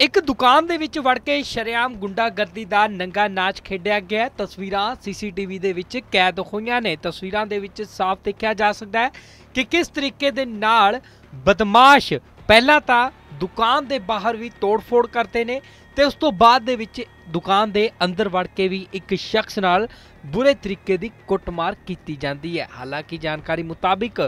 ਇੱਕ ਦੁਕਾਨ ਦੇ ਵਿੱਚ ਵੜ ਕੇ ਸ਼ਰੇਆਮ ਗੁੰਡਾਗਰਦੀ ਦਾ ਨੰਗਾ ਨਾਚ ਖੇਡਿਆ ਗਿਆ ਹੈ। ਤਸਵੀਰਾਂ ਸੀਸੀਟੀਵੀ ਦੇ ਵਿੱਚ ਕੈਦ ਹੋਈਆਂ ਨੇ ਤਸਵੀਰਾਂ ਦੇ ਵਿੱਚ ਸਾਫ਼ ਦੇਖਿਆ ਜਾ ਸਕਦਾ ਹੈ ਕਿ ਕਿਸ ਤਰੀਕੇ ਦੇ ਨਾਲ ਬਦਮਾਸ਼ ਪਹਿਲਾਂ ਤਾਂ ਦੁਕਾਨ ਦੇ ਬਾਹਰ ਵੀ ਤੋੜ-ਫੋੜ ਕਰਦੇ ਨੇ ਤੇ ਉਸ ਤੋਂ ਬਾਅਦ ਦੇ ਵਿੱਚ ਦੁਕਾਨ ਦੇ ਅੰਦਰ ਵੜ ਕੇ ਵੀ ਇੱਕ ਸ਼ਖਸ ਨਾਲ ਬੁਰੇ ਤਰੀਕੇ ਦੀ ਕੁੱਟਮਾਰ ਕੀਤੀ ਜਾਂਦੀ ਹੈ ਹਾਲਾਂਕਿ ਜਾਣਕਾਰੀ ਮੁਤਾਬਿਕ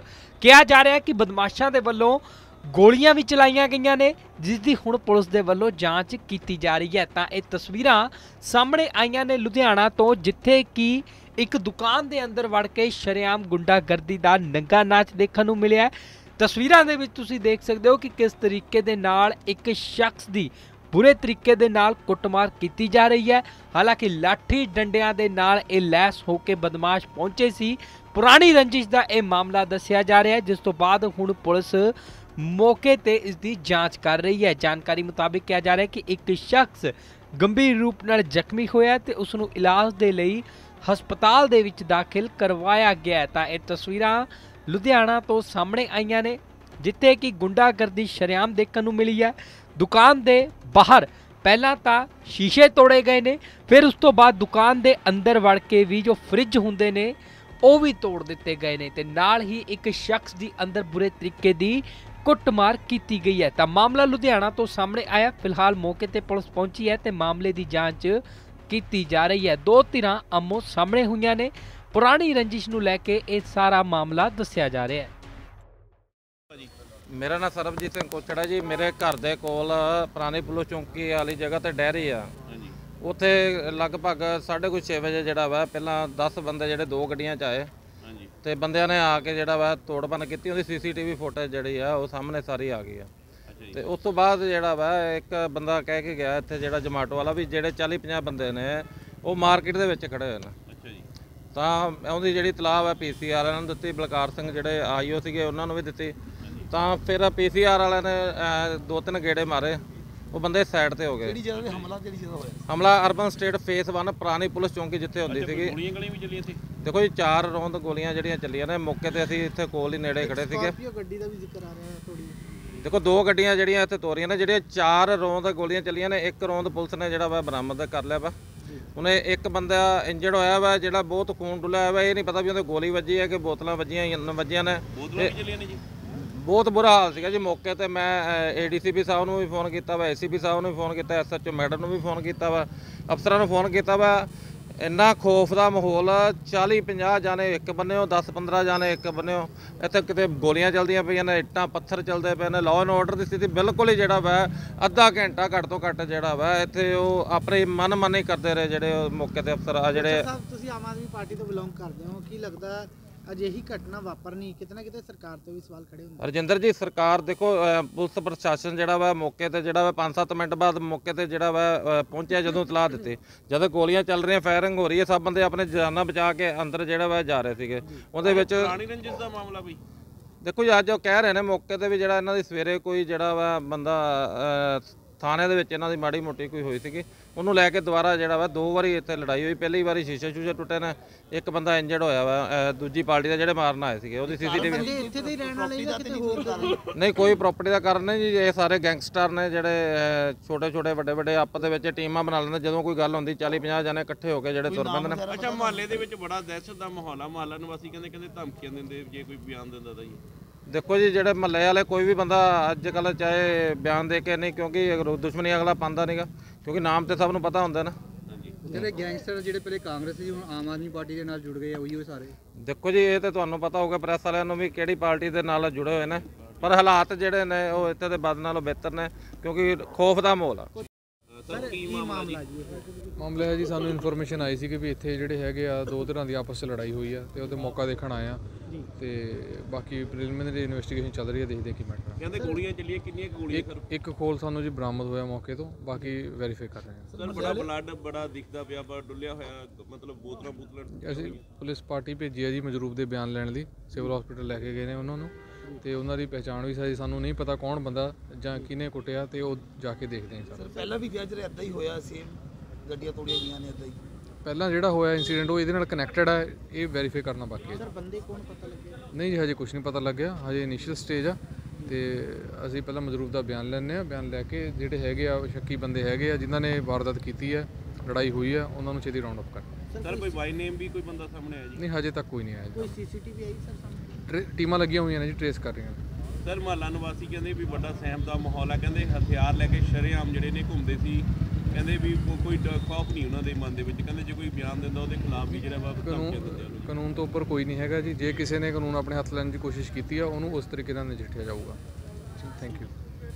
ਕਿਹਾ ਜਾ ਰਿਹਾ ਹੈ ਕਿ ਬਦਮਾਸ਼ਾਂ ਦੇ ਵੱਲੋਂ ਗੋਲੀਆਂ ਵੀ ਚਲਾਈਆਂ ਗਈਆਂ ਨੇ, ਜਿਸ ਦੀ ਹੁਣ ਪੁਲਿਸ ਦੇ ਵੱਲੋਂ ਜਾਂਚ ਕੀਤੀ ਜਾ ਰਹੀ ਹੈ। ਤਾਂ ਇਹ ਤਸਵੀਰਾਂ ਸਾਹਮਣੇ ਆਈਆਂ ਨੇ ਲੁਧਿਆਣਾ ਤੋਂ, ਜਿੱਥੇ ਕਿ ਇੱਕ ਦੁਕਾਨ ਦੇ ਅੰਦਰ ਵੜ ਕੇ ਸ਼ਰੇਆਮ ਗੁੰਡਾਗਰਦੀ ਦਾ ਨੰਗਾ ਨਾਚ ਦੇਖਣ ਨੂੰ ਮਿਲਿਆ ਤਸਵੀਰਾਂ ਦੇ ਵਿੱਚ ਤੁਸੀਂ ਦੇਖ ਸਕਦੇ ਹੋ ਕਿ ਕਿਸ ਤਰੀਕੇ ਦੇ ਨਾਲ ਇੱਕ ਸ਼ਖਸ ਦੀ ਬੁਰੇ ਤਰੀਕੇ ਦੇ ਨਾਲ ਕੁੱਟਮਾਰ ਕੀਤੀ ਜਾ ਰਹੀ ਹੈ। ਹਾਲਾਂਕਿ ਲਾਠੀ ਡੰਡਿਆਂ ਦੇ ਨਾਲ ਇਹ ਲੈਸ ਹੋ ਕੇ ਬਦਮਾਸ਼ ਪਹੁੰਚੇ ਸੀ। ਪੁਰਾਣੀ ਰੰਜਿਸ਼ ਦਾ ਇਹ ਮਾਮਲਾ ਦੱਸਿਆ ਜਾ ਰਿਹਾ ਹੈ, ਜਿਸ ਤੋਂ ਬਾਅਦ ਹੁਣ ਪੁਲਿਸ ਮੌਕੇ ਤੇ ਇਸ ਦੀ ਜਾਂਚ ਕਰ ਰਹੀ ਹੈ। ਜਾਣਕਾਰੀ ਮੁਤਾਬਿਕ ਕਿਹਾ ਜਾ ਰਿਹਾ ਹੈ ਕਿ ਇੱਕ ਸ਼ਖਸ ਗੰਭੀਰ ਰੂਪ ਨਾਲ ਜ਼ਖਮੀ ਹੋਇਆ ਹੈ ਤੇ ਉਸ ਨੂੰ ਇਲਾਜ ਦੇ ਲਈ ਹਸਪਤਾਲ ਦੇ ਵਿੱਚ ਦਾਖਲ ਕਰਵਾਇਆ ਗਿਆ ਤਾਂ ਇਹ ਤਸਵੀਰਾਂ ਲੁਧਿਆਣਾ ਤੋਂ ਸਾਹਮਣੇ ਆਈਆਂ ਨੇ, ਜਿੱਥੇ ਕਿ ਗੁੰਡਾਗਰਦੀ ਸ਼ਰੇਆਮ ਦੇਖਣ ਨੂੰ ਮਿਲੀ ਹੈ। ਦੁਕਾਨ ਦੇ ਬਾਹਰ ਪਹਿਲਾਂ ਤਾਂ ਸ਼ੀਸ਼ੇ ਤੋੜੇ ਗਏ ਨੇ, ਫਿਰ ਉਸ ਤੋਂ ਬਾਅਦ ਦੁਕਾਨ ਦੇ ਅੰਦਰ ਵੜ ਕੇ ਵੀ ਜੋ ਫ੍ਰਿਜ ਹੁੰਦੇ ਨੇ ਉਹ ਵੀ ਤੋੜ ਦਿੱਤੇ ਗਏ ਨੇ ਤੇ ਨਾਲ ਹੀ ਇੱਕ ਸ਼ਖਸ ਦੀ ਅੰਦਰ ਬੁਰੇ ਤਰੀਕੇ ਦੀ ਕੁੱਟਮਾਰ ਕੀਤੀ ਗਈ ਹੈ। ਤਾਂ ਮਾਮਲਾ ਲੁਧਿਆਣਾ ਤੋਂ ਸਾਹਮਣੇ ਆਇਆ। ਫਿਲਹਾਲ ਮੌਕੇ ਤੇ ਪੁਲਿਸ ਪਹੁੰਚੀ ਹੈ ਤੇ ਮਾਮਲੇ ਦੀ ਜਾਂਚ ਕੀਤੀ ਜਾ ਰਹੀ ਹੈ। ਦੋ ਧਿਰਾਂ ਆਮੋ ਸਾਹਮਣੇ ਹੋਈਆਂ ਨੇ। ਪੁਰਾਣੀ ਰੰਜਿਸ਼ ਨੂੰ ਲੈ ਕੇ ਇਹ ਸਾਰਾ ਮਾਮਲਾ ਦੱਸਿਆ ਜਾ ਰਿਹਾ ਹੈ। ਮੇਰਾ ਨਾਮ ਸਰਬਜੀਤ ਸਿੰਘ ਕੋਚੜਾ ਜੀ। ਮੇਰੇ ਘਰ ਦੇ ਕੋਲ ਪੁਰਾਣੀ ਪੁਲਿਸ ਚੌਂਕੀ ਵਾਲੀ ਜਗ੍ਹਾ ਤੇ ਡੈਰੀ ਆ। ਉੱਥੇ ਲਗਭਗ 6:30 ਵਜੇ ਜਿਹੜਾ ਵਾ ਪਹਿਲਾਂ 10 ਬੰਦੇ ਜਿਹੜੇ ਦੋ ਗੱਡੀਆਂ 'ਚ ਆਏ। ਹਾਂਜੀ। ਤੇ ਬੰਦਿਆਂ ਨੇ ਆ ਕੇ ਜਿਹੜਾ ਵਾ ਤੋੜਪਨ ਕੀਤੀ ਉਹਦੀ ਸੀਸੀਟੀਵੀ ਫੁਟੇਜ ਜਿਹੜੀ ਆ ਉਹ ਸਾਹਮਣੇ ਸਾਰੀ ਆ ਗਈ ਆ। ਤੇ ਉਸ ਤੋਂ ਬਾਅਦ ਜਿਹੜਾ ਵਾ ਇੱਕ ਬੰਦਾ ਕਹਿ ਕੇ ਗਿਆ ਇੱਥੇ ਜਿਹੜਾ ਜਮਾਟੋ ਵਾਲਾ ਵੀ ਜਿਹੜੇ 40 50 ਬੰਦੇ ਨੇ ਉਹ ਮਾਰਕੀਟ ਦੇ ਵਿੱਚ ਖੜੇ ਹੋਏ ਨੇ। ਅੱਛਾ ਜੀ। ਤਾਂ ਉਹਦੀ ਜਿਹੜੀ ਤਲਾਹ ਹੈ ਪੀਸੀਆਰ ਵਾਲਿਆਂ ਨੂੰ ਦਿੱਤੀ ਬਲਕਾਰ ਸਿੰਘ ਜਿਹੜੇ ਆਈਓ ਸੀਗੇ ਉਹਨਾਂ ਨੂੰ ਵੀ ਦਿੱਤੀ। ਤਾਂ ਫਿਰ ਪੀਸੀਆਰ ਵਾਲਿਆਂ ਨੇ ਦੋ ਤਿੰਨ ਗੇੜੇ ਮਾਰੇ। ਉਹ ਬੰਦੇ ਸਾਈਡ ਤੇ ਹੋ ਗਏ। ਕਿਹੜੀ ਜਗ੍ਹਾ ਤੇ ਹਮਲਾ ਕਿਹੜੀ ਜਗ੍ਹਾ ਹੋਇਆ? ਹਮਲਾ ਅਰਬਨ ਸਟੇਟ ਫੇਸ 1 ਪੁਰਾਣੀ ਪੁਲਿਸ ਚੌਂਕੀ ਜਿੱਥੇ ਹੁੰਦੀ ਸੀਗੀ। ਗੋਲੀਆਂ ਗਲੀਆਂ ਵੀ ਚੱਲੀਆਂ ਸੀ ਦੇਖੋ ਜੀ ਚਾਰ ਰੌਂਦ ਗੋਲੀਆਂ ਜਿਹੜੀਆਂ ਚੱਲੀਆਂ ਨੇ ਮੌਕੇ ਤੇ ਅਸੀਂ ਇੱਥੇ ਕੋਲ ਹੀ ਨੇੜੇ ਖੜੇ ਸੀਗੇ। ਸਕਾਰਪੀਓ ਗੱਡੀ ਦਾ ਵੀ ਜ਼ਿਕਰ ਆ ਰਿਹਾ ਥੋੜੀ ਦੇਖੋ ਦੋ ਗੱਡੀਆਂ ਜਿਹੜੀਆਂ ਇੱਥੇ ਤੋਰੀਆਂ ਨੇ ਜਿਹੜੀਆਂ ਚਾਰ ਰੌਂਦ ਗੋਲੀਆਂ ਚੱਲੀਆਂ ਨੇ ਇੱਕ ਰੌਂਦ ਪੁਲਿਸ ਨੇ ਜਿਹੜਾ ਵਾ ਬਰਾਮਦ ਕਰ ਲਿਆ ਵਾ। ਉਹਨੇ ਇੱਕ ਬੰਦਾ ਇੰਜਰਡ ਹੋਇਆ ਵਾ ਜਿਹੜਾ ਬਹੁਤ ਖੂਨ ਡੁੱਲਿਆ ਹੋਇਆ ਵਾ ਇਹ ਨਹੀਂ ਪਤਾ ਵੀ ਉਹਦੇ ਗੋਲੀ ਵੱਜੀ ਹੈ ਕਿ ਬੋਤਲਾਂ ਵੱਜੀਆਂ ਜਾਂ ਵੱਜੀਆਂ ਨੇ। ਬੋਤਲਾਂ ਵੀ ਚੱਲੀਆਂ ਨੇ ਜੀ? ਬਹੁਤ ਬੁਰਾ ਹਾਲ ਸੀਗਾ ਜੀ ਮੌਕੇ ਤੇ ਮੈਂ ਏਡੀਸੀਪੀ ਸਾਹਿਬ ਨੂੰ ਵੀ ਫੋਨ ਕੀਤਾ ਵਾ ਐਸਸੀਪੀ ਸਾਹਿਬ ਨੂੰ ਵੀ ਫੋਨ ਕੀਤਾ ਐਸਐਚਓ ਮੈਡਮ ਨੂੰ ਵੀ ਫੋਨ ਕੀਤਾ ਵਾ, ਅਫਸਰਾਂ ਨੂੰ ਫੋਨ ਕੀਤਾ ਵਾ। ਇੰਨਾ ਖੋਫ ਦਾ ਮਾਹੌਲ 40 50 ਜਾਣੇ ਇੱਕ ਬੰਨਿਓ 10 15 ਜਾਣੇ ਇੱਕ ਬੰਨਿਓ। ਇੱਥੇ ਕਿਤੇ ਗੋਲੀਆਂ ਚੱਲਦੀਆਂ ਪਈਆਂ ਨੇ, ਇੱਟਾਂ, ਪੱਥਰ ਚੱਲਦੇ ਪਏ ਨੇ ਲਾਅ ਐਂਡ ਆਰਡਰ ਦੀ ਸਥਿਤੀ ਬਿਲਕੁਲ ਹੀ ਜਿਹੜਾ ਵਾ, ਅੱਧਾ ਘੰਟਾ ਘੱਟ ਤੋਂ ਘੱਟ ਜਿਹੜਾ ਵਾ, ਇੱਥੇ ਉਹ ਆਪਣੇ ਮਨ ਮਨ ਹੀ ਕਰਦੇ ਰਹੇ ਜਿਹੜੇ ਮੌਕੇ ਤੇ ਅਫਸਰ ਆ, ਜਿਹੜੇ ਤੁਸੀਂ ਆਮ ਆਦਮੀ ਪਾਰਟੀ ਤੋਂ ਬਿਲੋਂਗ ਕਰਦੇ ਹੋ, ਕੀ ਲੱਗਦਾ ਅਜਿਹੀ ਘਟਨਾ ਵਾਪਰਨੀ ਕਿਤੇ ਨਾ ਕਿਤੇ ਸਰਕਾਰ ਤੇ ਵੀ ਸਵਾਲ ਖੜੇ ਹੁੰਦੇ ਰਜਿੰਦਰ ਜੀ ਸਰਕਾਰ ਦੇਖੋ ਪੁਲਿਸ ਪ੍ਰਸ਼ਾਸਨ ਜਿਹੜਾ ਵਾ ਮੌਕੇ ਤੇ ਜਿਹੜਾ ਵਾ 5-7 ਮਿੰਟ ਬਾਅਦ ਮੌਕੇ ਤੇ ਜਿਹੜਾ ਵਾ ਪਹੁੰਚਿਆ ਜਦੋਂ ਇਤਲਾਹ ਦਿੱਤੀ। ਜਦੋਂ ਗੋਲੀਆਂ ਚੱਲ ਰਹੀਆਂ ਫਾਇਰਿੰਗ ਹੋ ਰਹੀ ਹੈ ਸਭ ਬੰਦੇ ਆਪਣੇ ਜਾਨਾਂ ਬਚਾ ਕੇ ਅੰਦਰ ਜਿਹੜਾ ਵਾ ਜਾ ਰਹੇ ਸੀਗੇ। ਉਹਦੇ ਵਿੱਚ ਪੁਰਾਣੀ ਰੰਜਿਸ਼ ਦਾ ਮਾਮਲਾ ਬਈ ਦੇਖੋ ਜੀ ਅੱਜ ਉਹ ਕਹਿ ਰਹੇ ਨੇ ਮੌਕੇ ਤੇ ਵੀ ਜਿਹੜਾ ਇਹਨਾਂ ਦੀ ਸਵੇਰੇ ਕੋਈ ਜਿਹੜਾ ਵਾ ਬੰਦਾ ਥਾਣੇ ਦੇ ਵਿੱਚ ਇਹਨਾਂ ਦੀ ਮਾੜੀ ਮੋਟੀ ਕੋਈ ਹੋਈ ਸੀਗੀ। ਉਹਨੂੰ ਲੈ ਕੇ ਦੁਬਾਰਾ ਜਿਹੜਾ ਵਾ ਦੋ ਵਾਰੀ ਇੱਥੇ ਲੜਾਈ ਹੋਈ। ਪਹਿਲੀ ਵਾਰੀ ਸ਼ੀਸ਼ੇ ਸ਼ੂਸ਼ੇ ਟੁੱਟੇ ਨੇ ਇੱਕ ਬੰਦਾ ਇੰਜਰਡ ਹੋਇਆ ਵਾ ਦੂਜੀ ਪਾਰਟੀ ਦਾ ਜਿਹੜੇ ਮਾਰਨ ਆਏ ਸੀਗੇ ਉਹਦੀ ਸੀਸੀਟੀਵੀ ਬੰਦੇ ਇੱਥੇ ਦੇ ਹੀ ਰਹਿਣ ਵਾਲੇ ਜਾਂ ਕਿਤੇ ਹੋਰ ਦੇ ਨਹੀਂ ਕੋਈ ਪ੍ਰਾਪਰਟੀ ਦਾ ਕਾਰਨ ਨਹੀਂ ਜੀ ਇਹ ਸਾਰੇ ਗੈਂਗਸਟਰ ਨੇ ਜਿਹੜੇ ਛੋਟੇ ਛੋਟੇ ਵੱਡੇ ਵੱਡੇ ਆਪਸ ਦੇ ਵਿੱਚ ਟੀਮਾਂ ਬਣਾ ਲੈਂਦੇ ਜਦੋਂ ਕੋਈ ਗੱਲ ਹੁੰਦੀ 40 50 ਜਣੇ ਇਕੱਠੇ ਹੋ ਕੇ ਜਿਹੜੇ ਤੁਰ ਪੈਂਦੇ ਨੇ। ਅੱਛਾ ਮਹੱਲੇ ਦੇ ਵਿੱਚ ਬੜਾ ਦਹਿਸ਼ਤ ਦਾ ਮਾਹੌਲ ਆ ਮਹੱਲਾ ਨਿਵਾਸੀ ਕਹਿੰਦੇ ਕਹਿੰਦੇ ਧਮਕੀਆਂ ਦਿੰਦੇ ਜੇ ਕੋਈ ਬਿਆਨ ਦਿੰਦਾ ਤਾਂ ਜੀ ਦੇਖੋ ਜੀ ਜਿਹੜੇ ਮਹੱਲੇ ਵਾਲੇ ਕੋਈ ਵੀ ਬੰਦਾ ਅੱਜ ਕੱਲ ਚਾਹੇ ਬਿਆਨ ਦੇ ਕੇ ਨਹੀਂ ਕਿਉਂਕਿ ਦੁਸ਼ਮਣੀ ਅਗਲਾ ਪਾਉਂਦਾ ਨਹੀਂਗਾ ਕਿਉਂਕਿ ਨਾਮ ਤੇ ਸਭ ਨੂੰ ਪਤਾ ਹੁੰਦਾ ਨਾ। ਜਿਹੜੇ ਗੈਂਗਸਟਰ ਜਿਹੜੇ ਪਹਿਲੇ ਕਾਂਗਰਸ ਸੀ ਹੁਣ ਆਮ ਆਦਮੀ ਪਾਰਟੀ ਦੇ ਨਾਲ ਜੁੜ ਗਏ ਆ ਉਹੀ ਉਹ ਸਾਰੇ। ਦੇਖੋ ਜੀ ਇਹ ਤੇ ਤੁਹਾਨੂੰ ਪਤਾ ਹੋਊਗਾ ਪ੍ਰੈਸ ਵਾਲਿਆਂ ਨੂੰ ਵੀ ਕਿਹੜੀ ਪਾਰਟੀ ਦੇ ਨਾਲ ਜੁੜੇ ਹੋਏ ਨੇ। ਪਰ ਹਾਲਾਤ ਜਿਹੜੇ ਨੇ ਉਹ ਇੱਥੇ ਦੇ ਬਦ ਨਾਲੋਂ ਬਿਹਤਰ ਨੇ ਕਿਉਂਕਿ ਖੌਫ ਦਾ ਮਾਹੌਲ ਆ। ਸਰ ਕੀ ਮਾਮਲਾ ਜੀ? ਹੈ ਜੀ ਸਾਨੂੰ ਇਨਫੋਰਮੇਸ਼ਨ ਆਈ ਸੀ ਕਿ ਵੀ ਇੱਥੇ ਜਿਹੜੇ ਹੈਗੇ ਆ ਦੋ ਧਿਰਾਂ ਦੀ ਆਪਸ 'ਚ ਲੜਾਈ ਹੋਈ ਆ ਤੇ ਉਹਦੇ ਮੌਕਾ ਦੇਖਣ ਆਏ ਆ। ਤੇ ਬਾਕੀ ਪ੍ਰੀਲਿਮਿਨਰੀ ਇਨਵੈਸਟੀਗੇਸ਼ਨ ਚੱਲ ਰਹੀ ਹੈ ਦੇਖਦੇ ਕੀ ਮੈਟਰ ਕਹਿੰਦੇ ਗੋਲੀਆਂ ਚੱਲੀਆਂ ਕਿੰਨੀਆਂ ਗੋਲੀਆਂ ਇੱਕ ਇੱਕ ਖੋਲ ਸਾਨੂੰ ਜੀ ਬਰਾਮਦ ਹੋਇਆ ਮੌਕੇ ਤੋਂ ਬਾਕੀ ਵੈਰੀਫਾਈ ਕਰ ਰਹੇ ਹਾਂ। ਸਰ ਬੜਾ ਬਲੱਡ ਬੜਾ ਦਿਖਦਾ ਪਿਆ ਬੜਾ ਡੁੱਲਿਆ ਹੋਇਆ ਮਤਲਬ ਬੋਤਲਾਂ ਬੋਤਲਾਂ ਅਸੀਂ ਪੁਲਿਸ ਪਾਰਟੀ ਭੇਜੀ ਹੈ ਜੀ ਮਜਰੂਬ ਦੇ ਬਿਆਨ ਲੈਣ ਲਈ ਸਿਵਲ ਹਸਪੀਟਲ ਲੈ ਕੇ ਗਏ ਨੇ ਉਹਨਾਂ ਨੂੰ। ਤੇ ਉਹਨਾਂ ਦੀ ਪਹਿਚਾਣ ਵੀ ਸਾਡੀ ਸਾਨੂੰ ਨਹੀਂ ਪਤਾ ਕੌਣ ਬੰਦਾ ਜਾਂ ਕਿਹਨੇ ਕੁੱਟਿਆ ਤੇ ਉਹ ਜਾ ਕੇ ਦੇਖਦੇ ਹਾਂ ਸਰ ਪਹਿਲਾਂ ਵੀ ਵਿਆਜ ਇਦਾਂ ਹੀ ਹੋਇਆ ਸੇਮ ਗੱਡੀਆਂ ਤੋੜੀਆਂ ਗਈਆਂ ਨੇ ਇਦਾਂ ਹੀ? ਪਹਿਲਾਂ ਜਿਹੜਾ ਹੋਇਆ ਇਨਸੀਡੈਂਟ ਉਹ ਇਹਦੇ ਨਾਲ ਕਨੈਕਟਡ ਹੈ ਇਹ ਵੈਰੀਫਾਈ ਕਰਨਾ ਬਾਕੀ ਹੈ। ਸਰ ਬੰਦੇ ਕੌਣ ਪਤਾ ਲੱਗਿਆ? ਨਹੀਂ ਜੀ ਹਜੇ ਕੁਝ ਨਹੀਂ ਪਤਾ ਲੱਗਿਆ। ਹਜੇ ਇਨੀਸ਼ੀਅਲ ਸਟੇਜ ਆ ਤੇ ਅਸੀਂ ਪਹਿਲਾਂ ਮਜਰੂਬ ਦਾ ਬਿਆਨ ਲੈਂਦੇ ਆ। ਬਿਆਨ ਲੈ ਕੇ ਜਿਹੜੇ ਹੈਗੇ ਆ ਸ਼ੱਕੀ ਬੰਦੇ ਹੈਗੇ ਆ ਜਿਨ੍ਹਾਂ ਨੇ ਵਾਰਦਾਤ ਕੀਤੀ ਹੈ ਲੜਾਈ ਹੋਈ ਹੈ ਉਹਨਾਂ ਨੂੰ ਛੇਤੀ ਰਾਉਂਡ ਅਪ ਕਰ ਸਰ ਕੋਈ ਬਾਈ ਨੇਮ ਵੀ ਕੋਈ ਬੰਦਾ ਸਾਹਮਣੇ ਆਇਆ ਜੀ? ਨਹੀਂ ਹਜੇ ਤੱਕ ਕੋਈ ਨਹੀਂ ਆਇਆ ਕੋਈ ਸੀਸੀਟੀਵੀ ਆਈ ਸਰ ਸਾਹਮਣੇ? ਟੀਮਾਂ ਲੱਗੀਆਂ ਹੋਈਆਂ ਨੇ ਜੀ ਟਰੇਸ ਕਰ ਰਹੀਆਂ ਸਰ ਮਹੱਲਾ ਨਿਵਾਸੀ ਕਹਿੰਦੇ ਵੀ ਵੱਡਾ ਸਹਿਮ ਦਾ ਮਾਹੌਲ ਹੈ। ਕਹਿੰਦੇ ਹਥਿਆਰ ਲੈ ਕੇ ਸ਼ਰੇਆਮ ਜਿਹੜੇ ਨੇ ਘੁੰਮਦੇ ਸੀ। ਕਹਿੰਦੇ ਵੀ ਕੋਈ ਖੌਫ ਨਹੀਂ ਉਹਨਾਂ ਦੇ ਮਨ ਦੇ ਵਿੱਚ। ਕਹਿੰਦੇ ਜੇ ਕੋਈ ਬਿਆਨ ਦਿੰਦਾ ਉਹਦੇ ਖਿਲਾਫ ਵੀ ਜਿਹੜਾ ਵਾ ਕਾਨੂੰਨ ਤੋਂ ਉੱਪਰ ਕੋਈ ਨਹੀਂ ਹੈਗਾ ਜੀ। ਜੇ ਕਿਸੇ ਨੇ ਕਾਨੂੰਨ ਆਪਣੇ ਹੱਥ ਲੈਣ ਦੀ ਕੋਸ਼ਿਸ਼ ਕੀਤੀ ਆ ਉਹਨੂੰ ਉਸ ਤਰੀਕੇ ਨਾਲ ਨਜਿੱਠਿਆ ਜਾਊਗਾ। Thank you